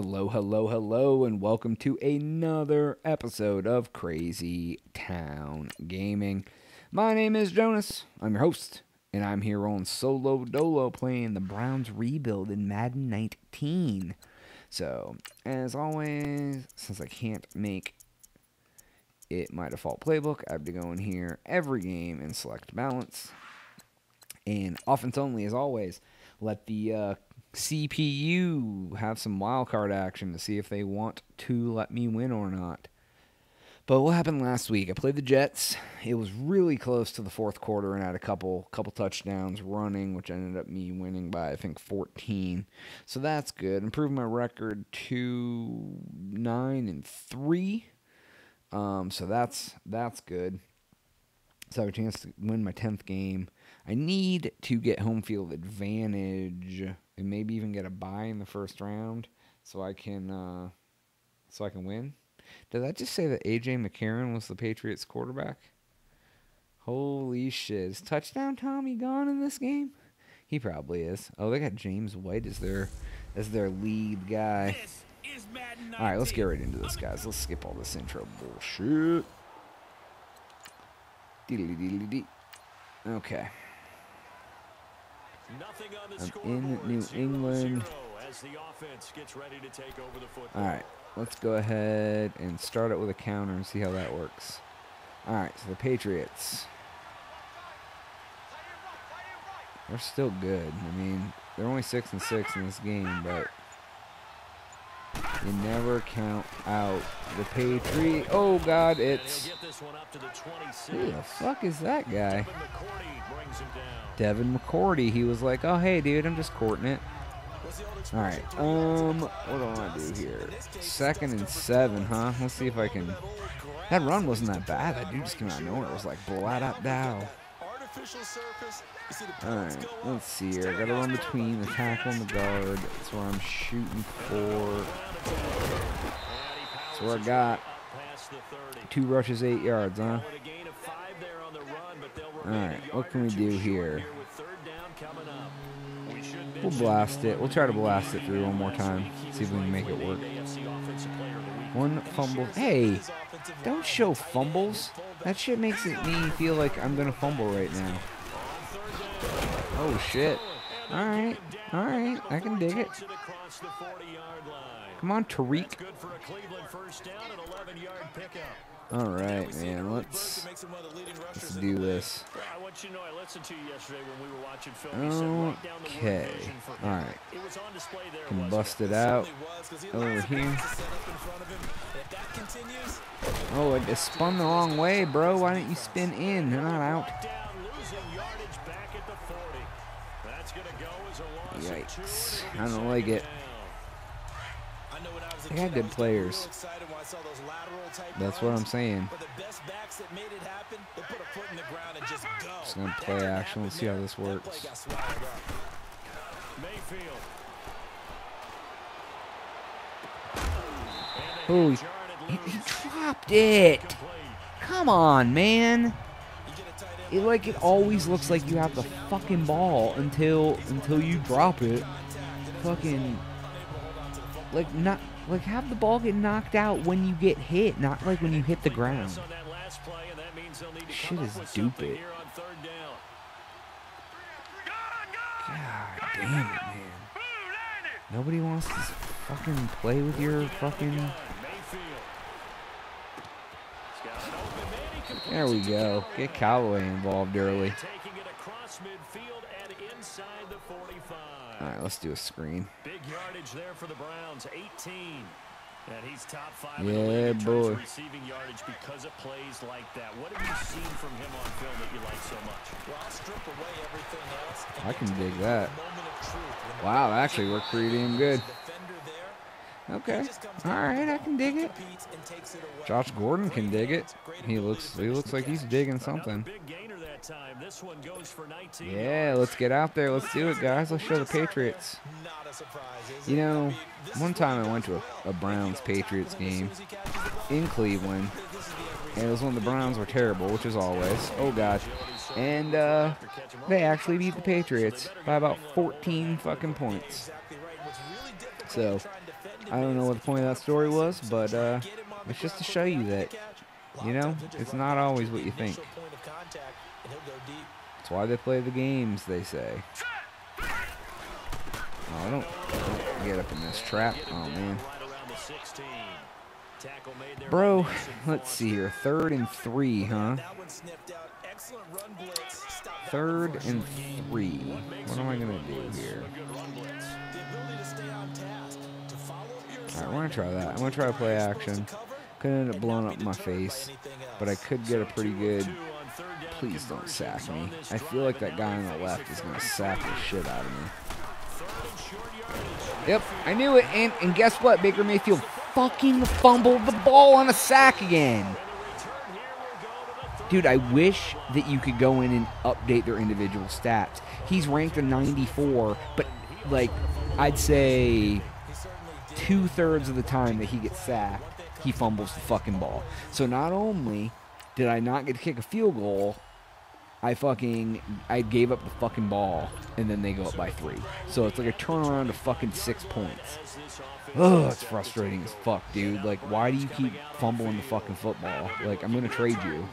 Hello, hello, hello, and welcome to another episode of Crazy Town Gaming. My name is Jonaas. I'm your host, and I'm here on Solo Dolo playing the Browns rebuild in Madden 19. So, as always, since I can't make it my default playbook, I have to go in here every game and select balance. And offense only, as always, let the uh, CPU have some wildcard action to see if they want to let me win or not. But what happened last week? I played the Jets. It was really close to the fourth quarter and had a couple couple touchdowns running, which ended up me winning by I think 14. So that's good. Improved my record to nine and three. Um, so that's that's good. So I have a chance to win my tenth game. I need to get home field advantage and maybe even get a buy in the first round so I can uh, so I can win. Did that just say that AJ McCarron was the Patriots quarterback? Holy shit. Is touchdown Tommy gone in this game? He probably is. Oh, they got James White as their as their lead guy. Alright, let's get right into this, guys. Let's skip all this intro bullshit. Okay. I'm in New England. Alright, let's go ahead and start it with a counter and see how that works. Alright, so the Patriots. They're still good. I mean, they're only 6 and 6 in this game, but you never count out the Patriots. Oh, God, it's. Who the fuck is that guy? Devin McCourty. He was like, oh, hey, dude, I'm just courting it. All right. Um, what do I want to do here? Second and seven, huh? Let's see if I can. That run wasn't that bad. That dude just came out of nowhere. It was like blood up down. Alright, let's see here. I gotta run between the tackle and the guard. That's where I'm shooting for. That's where I got. Two rushes, eight yards, huh? Alright, what can we do here? We'll blast it. We'll try to blast it through one more time. See if we can make it work. One fumble. Hey, don't show fumbles. That shit makes it me feel like I'm gonna fumble right now. Oh shit. Alright, alright, I can dig it. Come on, Tariq. Alright, man, let's, let's do this. Okay, alright. Can bust it out over here. Oh, it spun the wrong way, bro. Why don't you spin in? They're not out. Yikes. I don't like it. They got good players. That's what I'm saying. Just gonna play action. Let's see how this works. Oh, he, he dropped it. Come on, man. It like it always looks like you have the fucking ball until until you drop it. Fucking like not like have the ball get knocked out when you get hit, not like when you hit the ground. Shit is stupid. God damn it, man. Nobody wants to fucking play with your fucking There we go. Get Callaway involved early. All right, let's do a screen. Big yardage there for the Browns, 18. And he's top five yeah, boy. receiving yardage because of plays like that. What have you seen from him on film that you like so much? Well, I'll strip away everything else. I can dig that. Wow, that actually worked pretty damn good. Okay. All right, I can dig it. Josh Gordon can dig it. He looks he looks like he's digging something. Yeah, let's get out there. Let's do it, guys. Let's show the Patriots. You know, one time I went to a, a Browns Patriots game in Cleveland, and it was when the Browns were terrible, which is always. Oh God. And uh, they actually beat the Patriots by about 14 fucking points. So I don't know what the point of that story was, but uh, it's just to show you that, you know, it's not always what you think. That's why they play the games, they say. Oh, don't, don't get up in this trap. Oh, man. Bro, let's see here. Third and three, huh? Third and three. What am I going to do here? Alright, we're going to try that. I'm going to try to play action. Could end up blowing up my face, but I could get a pretty good... Please don't sack me. I feel like that guy on the left is going to sack the shit out of me. Yep, I knew it. And, and guess what? Baker Mayfield fucking fumbled the ball on a sack again. Dude, I wish that you could go in and update their individual stats. He's ranked a 94, but like I'd say two thirds of the time that he gets sacked, he fumbles the fucking ball. So not only did I not get to kick a field goal, I fucking I gave up the fucking ball and then they go up by three. So it's like a turnaround of fucking six points. Ugh, it's frustrating as fuck, dude. Like, why do you keep fumbling the fucking football? Like, I'm gonna trade you.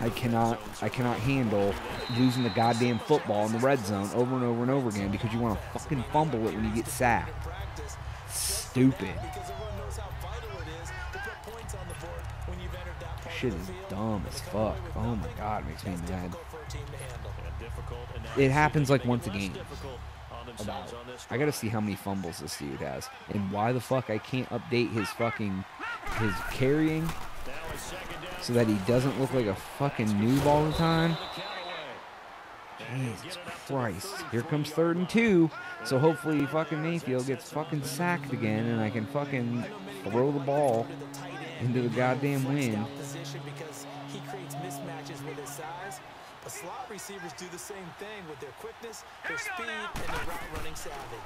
I cannot I cannot handle losing the goddamn football in the red zone over and over and over again because you want to fucking fumble it when you get sacked. Stupid. Shit is dumb as fuck. Oh my god, it makes me mad. It happens like once a game. About. I gotta see how many fumbles this dude has. And why the fuck I can't update his fucking his carrying so that he doesn't look like a fucking noob all the time. Jesus Christ. Here comes third and two. So hopefully fucking Mayfield gets fucking sacked again and I can fucking throw the ball into the goddamn wind. Because he creates mismatches with his size. But slot receivers do the same thing with their quickness, their speed, and their route running savvy.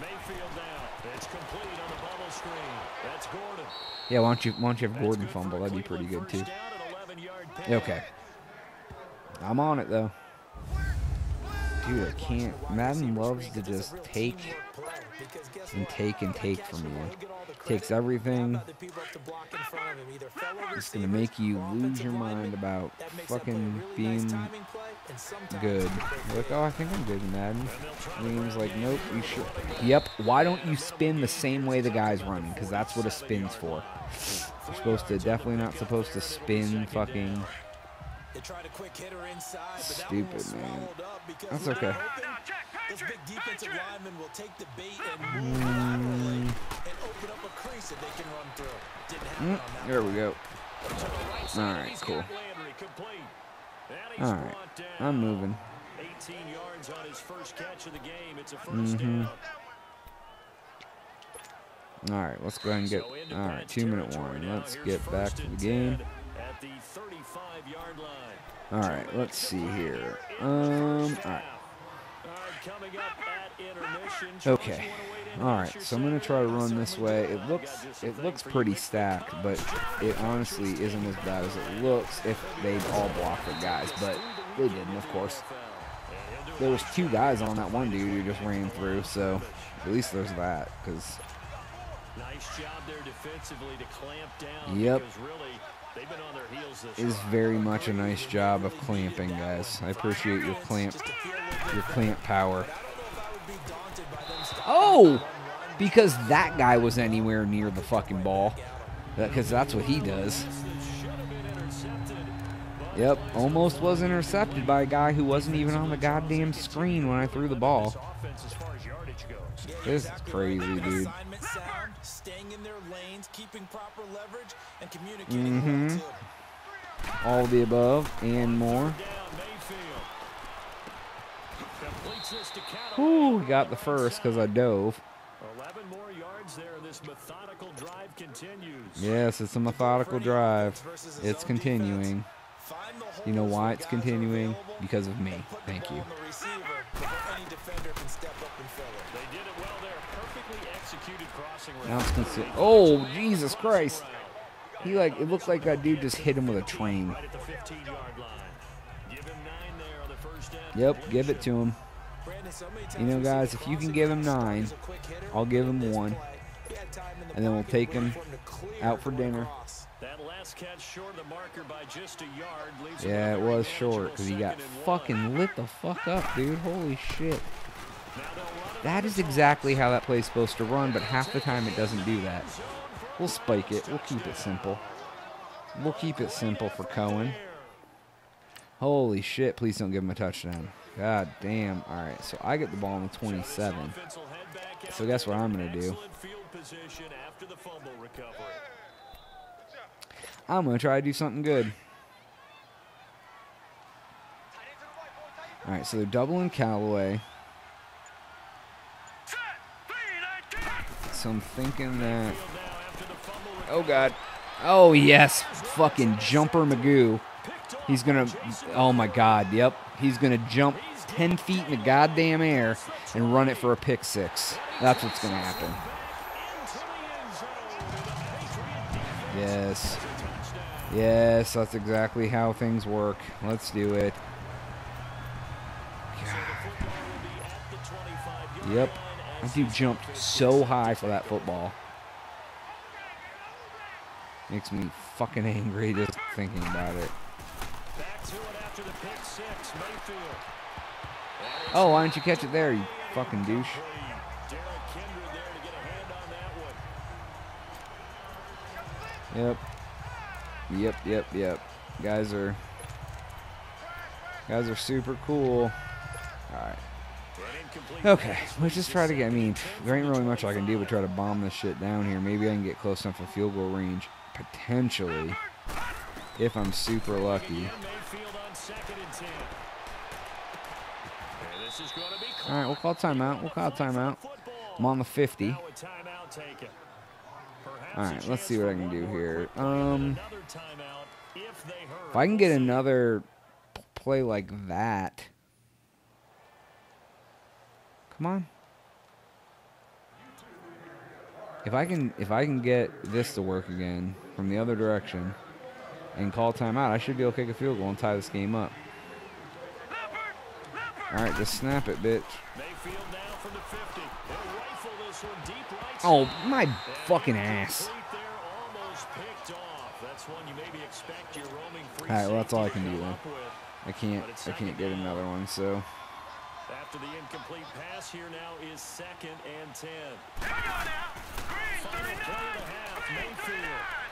Mayfield now. It's complete on the bubble screen. That's Gordon. Yeah, why don't you why don't you have Gordon fumble? That'd be pretty good too. Okay. I'm on it though. Dude, I can't. Madden loves to just take and take and take from you. Takes everything. It's gonna make you lose your mind about fucking being good. like, oh, I think I'm good in Madden. Means like, nope, you should. Yep. Why don't you spin the same way the guy's running? Because that's what a spin's for. You're supposed to definitely not supposed to spin fucking Stupid, man. That's okay. This big defensive lineman will take the bait and move mm. and open up a crease that they can run through. Mm, there we go. All right, cool. All right, I'm moving. 18 yards on his first catch of the game. It's a 1st mm-hmm. All right, let's go ahead and get. All right, two minute warning. Let's get back to the game. All right, let's see here. Um, all right. Okay. All right, so I'm gonna try to run this way. It looks it looks pretty stacked, but it honestly isn't as bad as it looks if they'd all block their guys, but they didn't, of course. There was two guys on that one dude who just ran through, so at least there's that, because. Nice job there defensively to clamp down. Yep. Really, is very much a nice job of clamping, guys. I appreciate your clamp, your clamp power. Oh, because that guy was anywhere near the fucking ball, because that's what he does. Yep, almost was intercepted by a guy who wasn't even on the goddamn screen when I threw the ball. This is crazy, dude staying in their lanes, keeping proper leverage, and communicating mm -hmm. All the above and more. Ooh, got the first because I dove. Yes, it's a methodical drive. It's continuing. You know why it's continuing? Because of me. Thank you. Now it's Oh, Jesus Christ. He like, it looks like that dude just hit him with a train. Yep, give it to him. You know, guys, if you can give him nine, I'll give him one. And then we'll take him out for dinner. Yeah, it was short because he got fucking lit the fuck up, dude. Holy shit. That is exactly how that play is supposed to run, but half the time it doesn't do that. We'll spike it. We'll keep it simple. We'll keep it simple for Cohen. Holy shit, please don't give him a touchdown. God damn. All right, so I get the ball on the 27. So guess what I'm going to do? I'm going to try to do something good. All right, so they're doubling Callaway. So I'm thinking that... Oh, God. Oh, yes. Fucking Jumper Magoo. He's to... Oh, my God. Yep. He's to jump 10 feet in the goddamn air and run it for a pick six. That's what's to happen. Yes. Yes, that's exactly how things work. Let's do it. God. Yep. That dude jumped so high for that football. Makes me fucking angry just thinking about it. Oh, why don't you catch it there, you fucking douche? Yep. Yep, yep, yep. Guys are guys are super cool. Alright. Okay, let's just try to get I mean, there ain't really much I can do but try to bomb this shit down here. Maybe I can get close enough for field goal range. Potentially. If I'm super lucky. All right, we'll call timeout. We'll call timeout. I'm on the 50. All right, let's see what I can do here. Um, if I can get another play like that. Come on. If I can if I can get this to work again from the other direction and call timeout, I should be able to kick a field goal and tie this game up. All right, just snap it, bitch. Oh, my fucking ass. All right, well, that's all I can do then. I can't, I can't get another one, so. After the incomplete pass here now is second and ten. Final play of the half, Mayfield.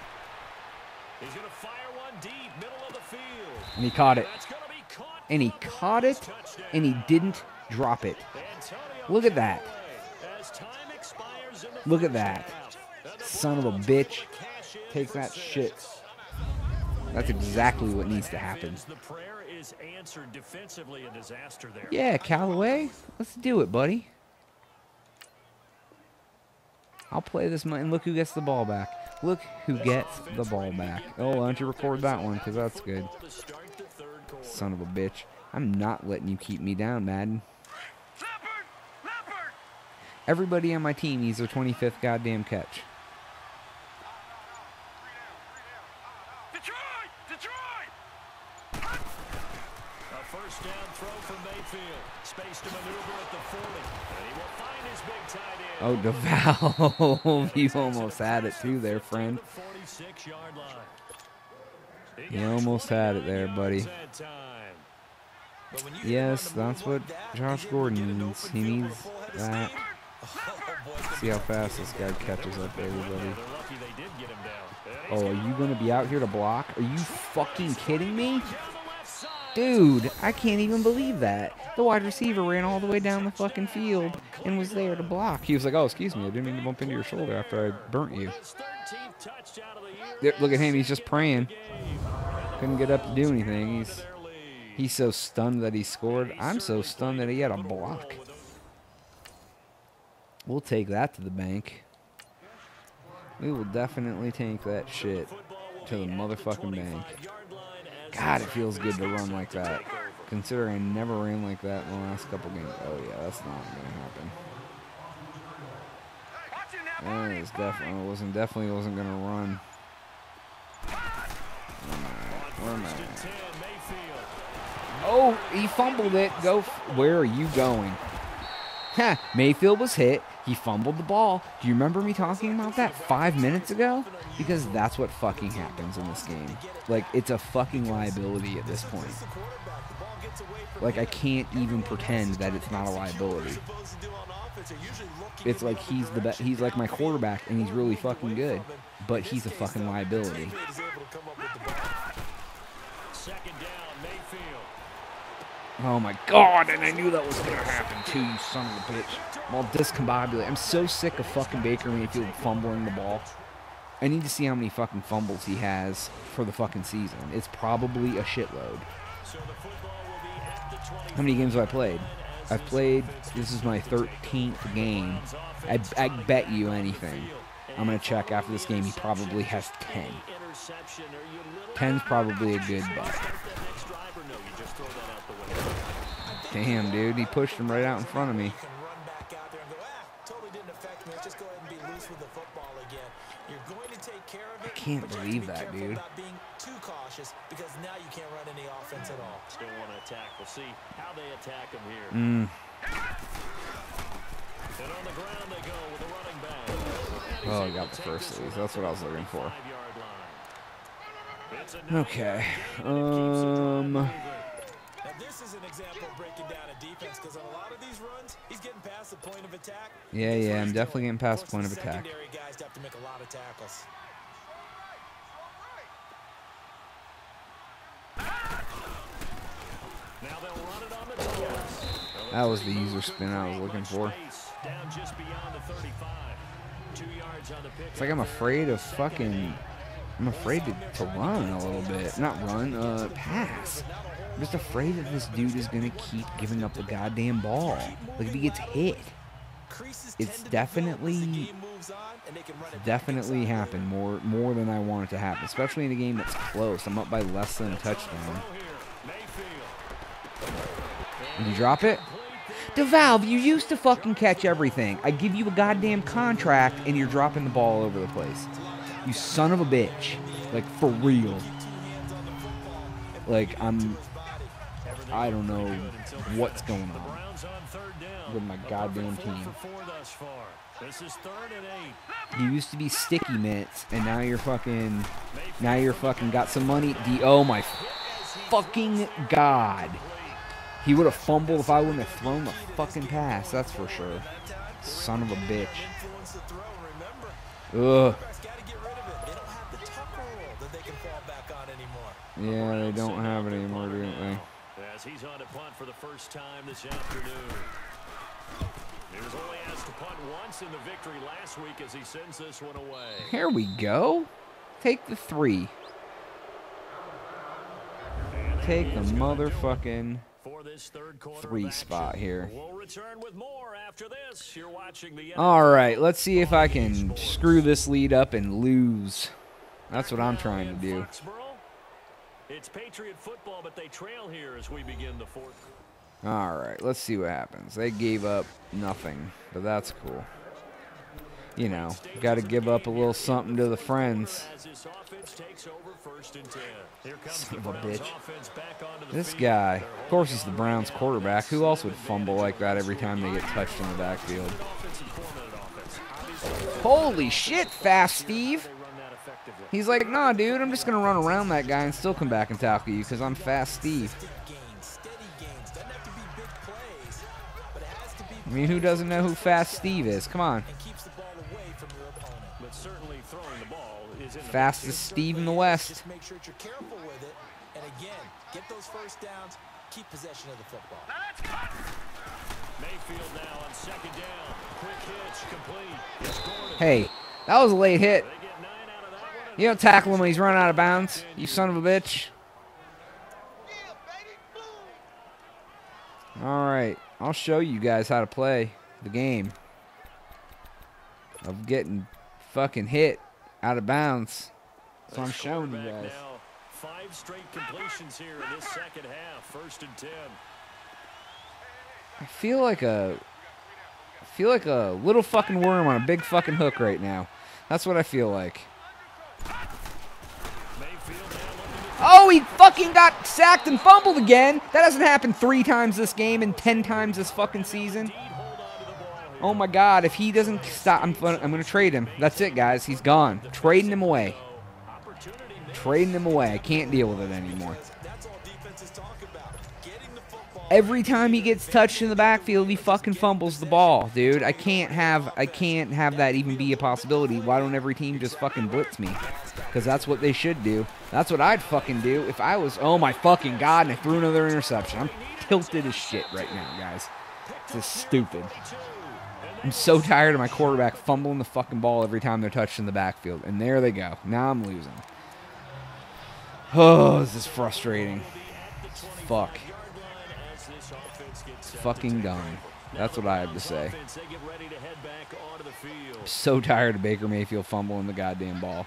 He's going to fire one deep, middle of the field. And he caught it and he caught it and he didn't drop it. Look at that. Look at that. Son of a bitch. Take that shit. That's exactly what needs to happen. Yeah, Callaway. Let's do it, buddy. I'll play this and look who gets the ball back. Look who gets the ball back. Oh, why don't you record that one? Because that's good. Son of a bitch. I'm not letting you keep me down, Madden. Everybody on my team needs their 25th goddamn catch. Detroit! Detroit! A first down throw from Mayfield. Space to maneuver at the 40. And he will find his big tight end. Oh, DeValve, you almost had it too there, friend. You almost had it there, buddy. Yes, that's what Josh Gordon needs. He needs that. See how fast this guy catches up everybody. Oh, are you going to be out here to block? Are you fucking kidding me? Dude, I can't even believe that. The wide receiver ran all the way down the fucking field and was there to block. He was like, oh, excuse me, I didn't mean to bump into your shoulder after I burnt you. Look at him, he's just praying. Couldn't get up to do anything. He's he's so stunned that he scored. I'm so stunned that he had a block. We'll take that to the bank. We will definitely take that shit to the motherfucking bank. God, it feels good to run like that. Considering I never ran like that in the last couple games. Oh yeah, that's not gonna happen. That is definitely wasn't definitely wasn't gonna run. Where am I? Oh, he fumbled it. Go. where are you going? Ha! Mayfield was hit. He fumbled the ball. Do you remember me talking about that five minutes ago? Because that's what fucking happens in this game. Like, it's a fucking liability at this point. Like, I can't even pretend that it's not a liability. It's like he's the best. He's like my quarterback, and he's really fucking good, but he's a fucking liability. Oh my god, and I knew that was gonna happen too, you son of a bitch. I'm all discombobulated. I'm so sick of fucking Baker Mayfield fumbling the ball. I need to see how many fucking fumbles he has for the fucking season. It's probably a shitload. How many games have I played? I've played, this is my 13th game. I, I bet you anything. I'm going to check after this game. He probably has 10. 10's probably a good bet. Damn, dude. He pushed him right out in front of me. I can't believe that, dude. Too cautious because now you can't run any offense at all. Still want to attack. We'll see how they attack him here. Mm. And on the ground they go with a running back. Oh, I got the first of these. That's what I was looking for. Okay. Um is an example of breaking down a defense because on a lot of these runs, he's getting past the point of attack. Yeah, yeah, I'm definitely getting past point of attack. guys have to make a lot of tackles. That was the user spin I was looking for. It's like I'm afraid of fucking. I'm afraid to, to run a little bit. Not run, uh, pass. I'm just afraid that this dude is going to keep giving up the goddamn ball. Like, if he gets hit, it's definitely definitely happened more more than I want it to happen, especially in a game that's close. I'm up by less than a touchdown. Did you drop it? DeValve, you used to fucking catch everything. I give you a goddamn contract and you're dropping the ball all over the place. You son of a bitch. Like, for real. Like, I'm I don't know what's going on with my goddamn team. You used to be sticky mitts, and now you're fucking, now you're fucking got some money. D oh my fucking god. He would have fumbled if I wouldn't have thrown the fucking pass, that's for sure. Son of a bitch. Ugh. Yeah, they don't have it anymore, do they? as he's on to punt for the first time this afternoon. He was only asked to punt once in the victory last week as he sends this one away. Here we go. Take the three. Take the motherfucking three spot here. All right, let's see if I can screw this lead up and lose. That's what I'm trying to do. It's Patriot football, but they trail here as we begin the fourth. All right, let's see what happens. They gave up nothing, but that's cool. You know, got to give up a little something to the friends. Son of a bitch. This guy, of course, he's the Browns quarterback. Who else would fumble like that every time they get touched in the backfield? Holy shit, fast Steve. He's like, nah, dude, I'm just going to run around that guy and still come back and tackle you because I'm fast Steve. I mean, who doesn't know who Fast Steve is? Come on. Fastest Steve in the West. Make sure you're careful with it. And again, get those first downs, keep possession of the football. Mayfield now on second down. Quick hitch, complete. Hey, that was a late hit. You don't tackle him when he's running out of bounds, you son of a bitch. All right, I'll show you guys how to play the game of getting fucking hit out of bounds. So I'm showing you guys. Five straight completions here in this second half, first and ten. I feel like a I feel like a little fucking worm on a big fucking hook right now. That's what I feel like. Oh, he fucking got sacked and fumbled again. That hasn't happened three times this game and ten times this fucking season. Oh my God! If he doesn't stop, I'm I'm gonna trade him. That's it, guys. He's gone. Trading him away. Trading him away. I can't deal with it anymore. Every time he gets touched in the backfield, he fucking fumbles the ball, dude. I can't have I can't have that even be a possibility. Why don't every team just fucking blitz me? Because that's what they should do. That's what I'd fucking do if I was. Oh my fucking god! And I threw another interception. I'm tilted as shit right now, guys. This is stupid. I'm so tired of my quarterback fumbling the fucking ball every time they're touched in the backfield. And there they go. Now I'm losing. Oh, this is frustrating. Fuck. It's fucking done. That's what I have to say. I'm so tired of Baker Mayfield fumbling the goddamn ball.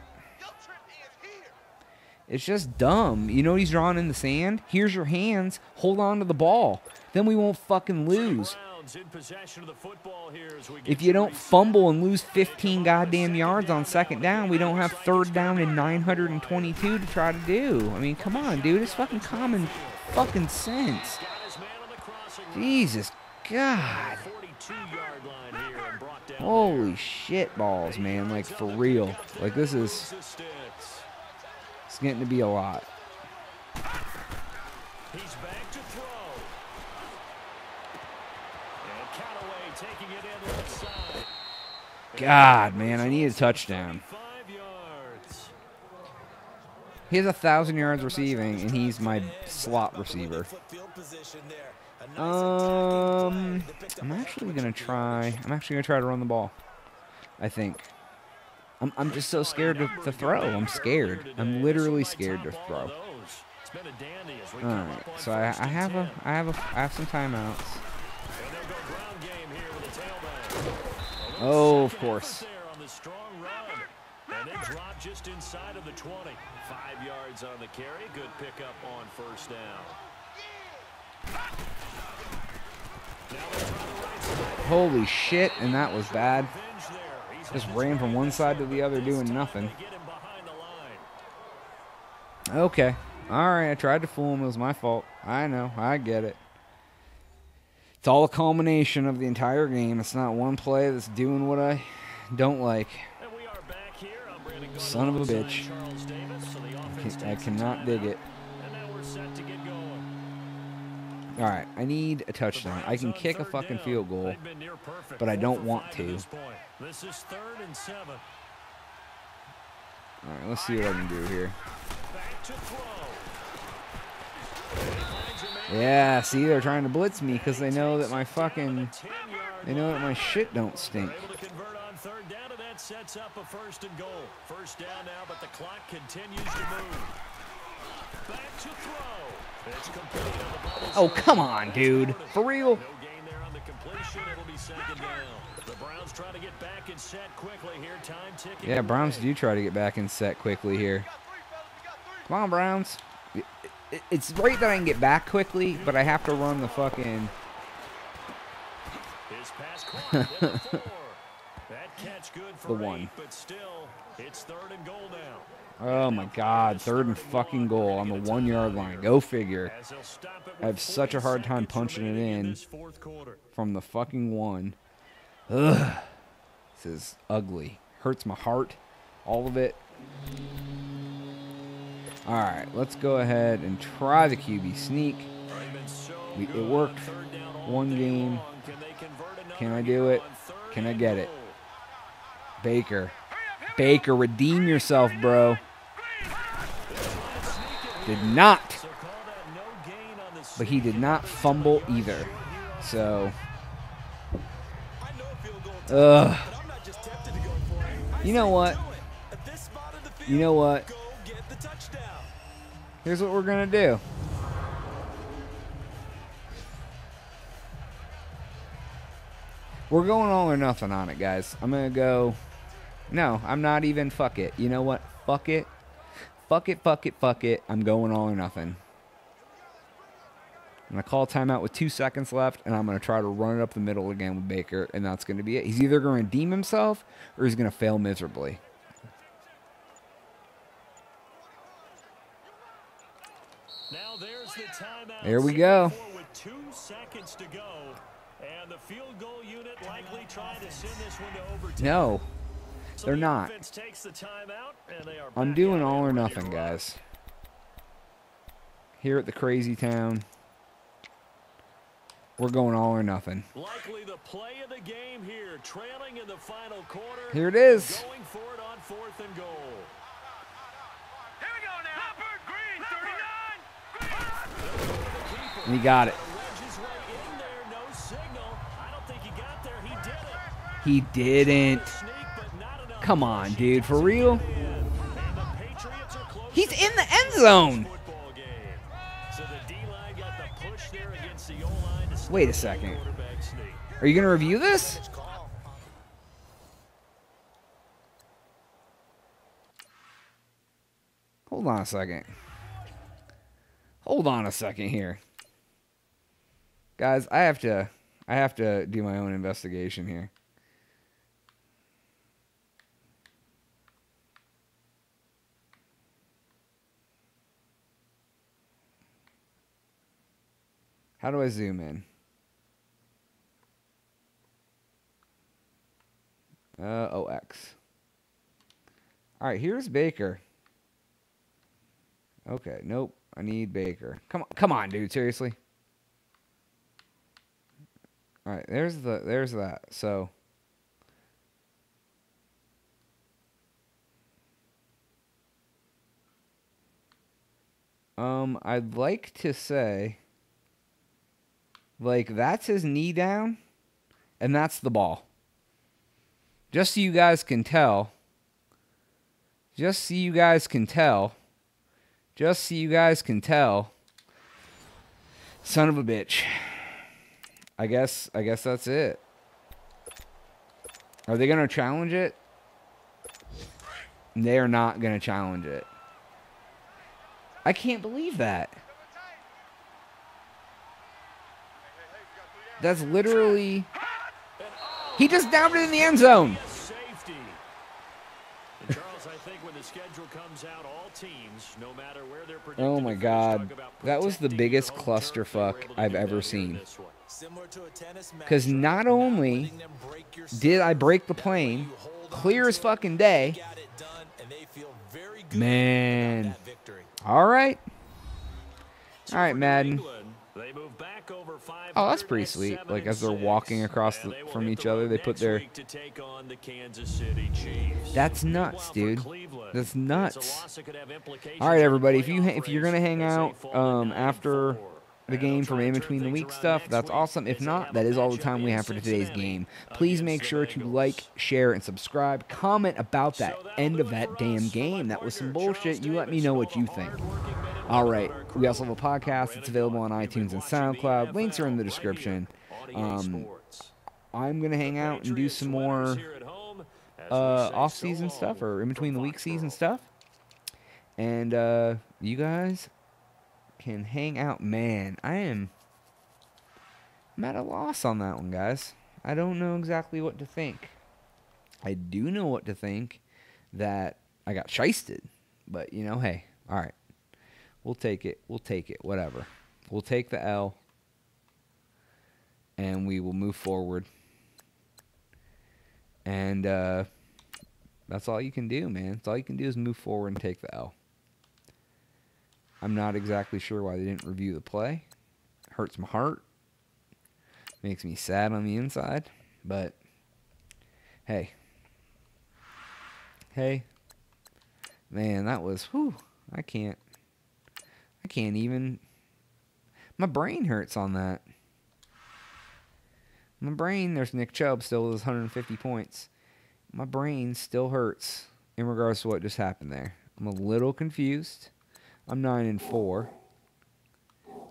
it's just dumb. You know what he's drawing in the sand? Here's your hands. Hold on to the ball. Then we won't fucking lose. If you don't fumble and lose 15 goddamn yards on second down, we don't have third down and 922 to try to do. I mean, come on, dude. It's fucking common fucking sense. Jesus God. Holy shit balls, man. Like, for real. Like, this is... Getting to be a lot. God, man, I need a touchdown. He has a thousand yards receiving, and he's my slot receiver. Um, I'm actually gonna try. I'm actually gonna try to run the ball. I think. I'm, I'm just so scared to, to throw. I'm scared. I'm literally scared to throw. All right, so I, I have a, I have a, I have some timeouts. Oh, of course. And just inside of the 20. Five yards on the carry. Good pickup on first down. Holy shit, and that was bad. Just ran from one side to the other doing nothing. Okay. Alright, I tried to fool him. It was my fault. I know. I get it. It's all a culmination of the entire game. It's not one play that's doing what I don't like. Son of a bitch. I, can, I cannot dig it. Alright, I need a touchdown. I can kick a fucking field goal, but I don't want to. Alright, let's see what I can do here. Yeah, see, they're trying to blitz me because they know that my fucking, they know that my shit don't stink. sets up a first and goal. First down now, but the clock continues to move. Back to throw. It's complete Oh, come on, dude. For real? Yeah, Browns do try to get back and set quickly here. Come on, Browns it's great that I can get back quickly, but I have to run the fucking. the one. Oh my god, third and fucking goal on the one yard line. Go figure. I have such a hard time punching it in from the fucking one. Ugh. This is ugly. Hurts my heart. All of it. All right, let's go ahead and try the QB sneak. We, it worked one game. Can I do it? Can I get it? Baker. Baker, redeem yourself, bro. Did not. But he did not fumble either. So. Ugh. You know what? You know what? Here's what we're going to do. We're going all or nothing on it, guys. I'm going to go... No, I'm not even... Fuck it. You know what? Fuck it. Fuck it, fuck it, fuck it. I'm going all or nothing. I'm going to call timeout with two seconds left, and I'm going to try to run it up the middle again with Baker, and that's going to be it. He's either going to redeem himself or he's going to fail miserably. Now there's the. There we go. With two seconds to go, and the field goal unit likely trying to send this one to overtime. No, they're not. offense takes the timeout, and they are I'm doing all or nothing, guys. Here at the crazy town, we're going all or nothing. Likely the play of the game here, trailing in the final quarter. Here it is. Going for it on fourth and goal. Here we go now. Leopard, green, 39. And he got it. Wedge his way in there, no signal. I don't think he got there. He did it. He didn't. Sneak, but not enough Come on, dude, for real? get it in. And the Patriots are close He's in the end zone. football game. So the D-line got the push there against the O-line to stop Wait a second. Are you going to review this? Hold on a second. Hold on a second here. Guys, I have to I have to do my own investigation here. How do I zoom in? Uh, OX. All right, here's Baker. Okay, nope. I need Baker. Come on, come on, dude. Seriously. All right, there's the there's that. So. Um, I'd like to say. Like that's his knee down, and that's the ball. Just so you guys can tell. Just so you guys can tell. Just so you guys can tell. Son of a bitch. I guess I guess that's it. Are they gonna challenge it? They are not gonna challenge it. I can't believe that. That's literally He just downed it in the end zone. Safety. And Charles, I think when the schedule comes out, all teams, no matter where they're predicted Oh my God. That was the biggest your home turf. They were clusterfuck I've ever seen. in this one. Because not only did I break the plane, clear as fucking day. Man. All right. All right, Madden. England, they move back over Oh, that's pretty sweet. Like, as they're walking across the- from each the other, they put their- to take on the City That's nuts, dude. That's nuts. loss that could have implications All right, everybody. If you if you're gonna hang out um, after the game from in between the week stuff, that's awesome. If not, that is all the time we have for today's game. Please make sure to like, share, and subscribe. Comment about that end of that damn us. For my game. That was some bullshit. You let me know what you think. All right. We also have a podcast. It's available on iTunes and SoundCloud. Links are in the description. Um, I'm gonna hang out and do some more uh, off season stuff or in between the week season stuff. And uh, you guys can hang out. Man, I am I'm at a loss on that one, guys. I don't know exactly what to think. I do know what to think that I got shisted. But you know, hey, all right. We'll take it. We'll take it. Whatever. We'll take the L and we will move forward. And uh, that's all you can do, man. That's all you can do is move forward and take the L. I'm not exactly sure why they didn't review the play. Hurts my heart. Makes me sad on the inside. But hey. Hey. Man, that was whew. I can't I can't even my brain hurts on that. My brain, there's Nick Chubb still with his 150 points. My brain still hurts in regards to what just happened there. I'm a little confused. I'm nine and four.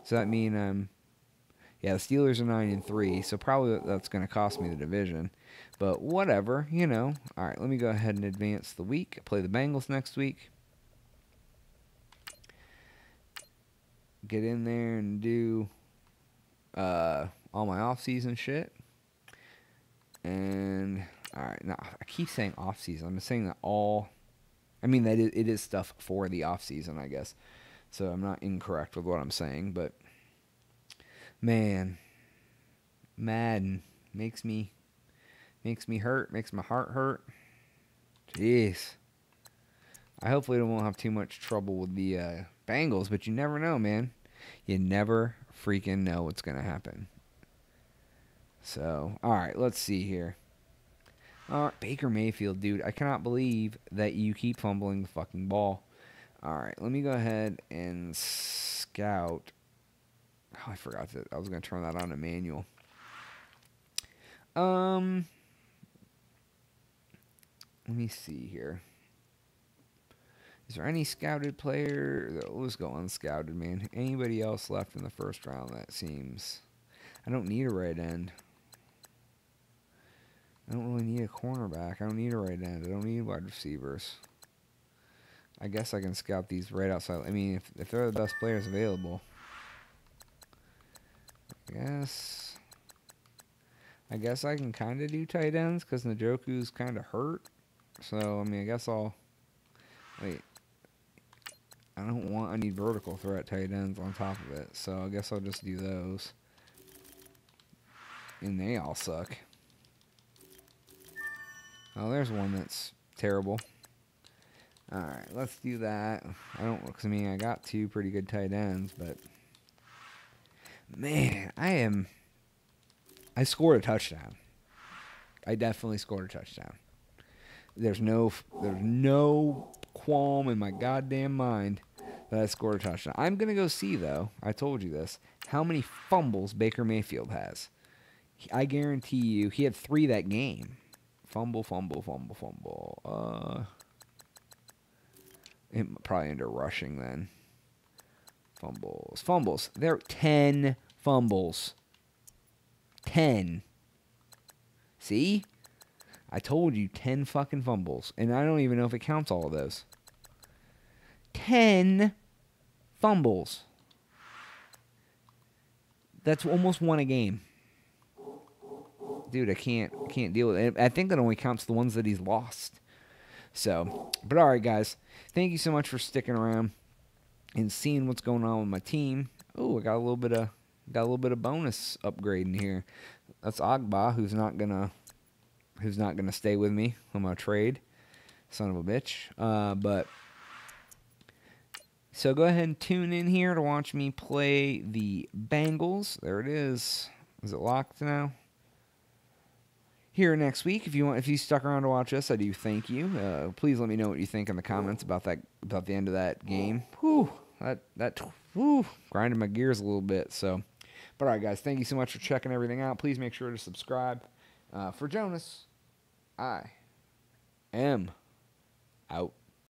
Does that mean I'm Yeah, the Steelers are nine and three, so probably that's going to cost me the division. But whatever, you know. All right, let me go ahead and advance the week. Play the Bengals next week. Get in there and do uh, all my off-season shit. And all right, now I keep saying off-season. I'm saying that all. I mean that it, is stuff for the off-season, I guess. So I'm not incorrect with what I'm saying, but man, Madden makes me makes me hurt, makes my heart hurt. Jeez. I hopefully won't have too much trouble with the uh, Bengals, but you never know, man. You never freaking know what's gonna happen. So, all right, let's see here. All right, Baker Mayfield, dude, I cannot believe that you keep fumbling the fucking ball. All right, let me go ahead and scout. Oh, I forgot that I was gonna turn that on to manual. Um, let me see here. Is there any scouted player? Let's go unscouted, man. Anybody else left in the first round that seems. I don't need a right end. I don't really need a cornerback. I don't need a right end. I don't need wide receivers. I guess I can scout these right outside. I mean, if, if they're the best players available. I guess. I guess I can kind of do tight ends because Njoku's kind of hurt. So, I mean, I guess I'll. Wait. I don't want. Need vertical threat tight ends on top of it. So, I guess I'll just do those. And they all suck. Oh, there's one that's terrible. All right, let's do that. I don't, cause I mean, I got two pretty good tight ends, but man, I am. I scored a touchdown. I definitely scored a touchdown. There's no, there's no qualm in my goddamn mind that I scored a touchdown. I'm gonna go see though. I told you this. How many fumbles Baker Mayfield has? I guarantee you, he had three that game. Fumble, fumble, fumble, fumble. Uh, it probably under rushing then. Fumbles, fumbles. There, ten fumbles. Ten. See? I told you, ten fucking fumbles, and I don't even know if it counts all of those. Ten fumbles. That's almost one a game dude, I can't can't deal with it. I think that only counts the ones that he's lost. So, but all right, guys, thank you so much for sticking around and seeing what's going on with my team. Oh, I got a little bit of got a little bit of bonus upgrading here. That's Ogbah, who's not gonna who's not gonna stay with me my trade. Son of a bitch. Uh, but so go ahead and tune in here to watch me play the Bengals. There it is. Is it locked now? here next week. If you want, if you stuck around to watch us, I do thank you. Uh, please let me know what you think in the comments about that about the end of that game. Whew, that that whew, grinded my gears a little bit. So, but all right, guys, thank you so much for checking everything out. Please make sure to subscribe. Uh, for Jonaas, I am out.